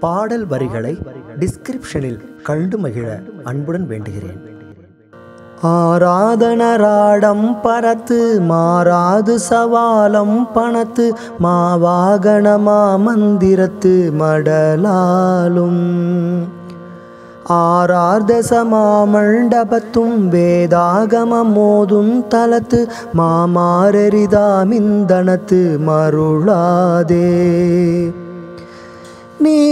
பாடல் வரிகளை டிஸ்கிரிப்ஷனில் கண்டு மகிழ அன்புடன் வேண்டுகிறேன். ஆராதனராடம் பரத்து மாறாது சவாலம் பணத்து மாவாகன மந்திரத்து மடலாலும். ஆரார்தசமாமண்டபத்தும் வேதாகம மோதும் தலத்து மாமாரெரிதாமிந்தனத்து மருளாதே.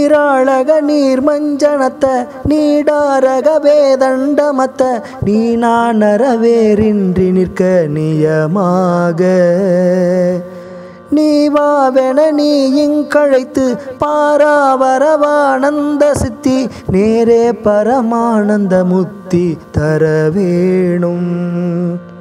நீராழக நீர் மஞ்சனத்த நீடாரக வேதண்டமத்த நீ நானரவேரின்றி நிற்க நியமாக. நீ வாவென நீ இங்கழைத்து பாராவரவானந்த சித்தி நேரே பரமானந்த முத்தி தர வேணும்.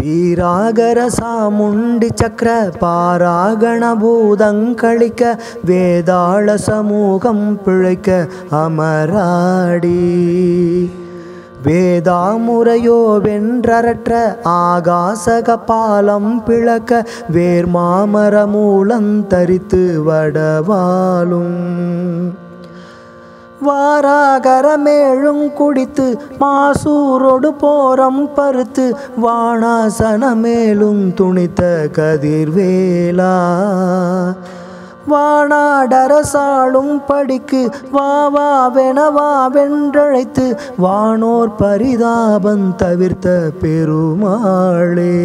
வீராகர சாமுண்டி சக்கர பாராகணபூதங்களிக்க வேதாள சமூகம் பிழைக்க அமராடி. வேதாமுறையோ வென்றரற்ற ஆகாசக பாலம் பிளக்க வேர்மாமர மூலம் தரித்து வடவாலும் வாராகரமேழும் குடித்து மாசூரோடு போரம் பருத்து வாணாசனமேலும் துணித்த கதிர்வேலா. வானாடரசாளும் படிக்கு வா வெனவா வாவென்றழைத்து வானோர் பரிதாபம் தவிர்த்த பெருமாளே.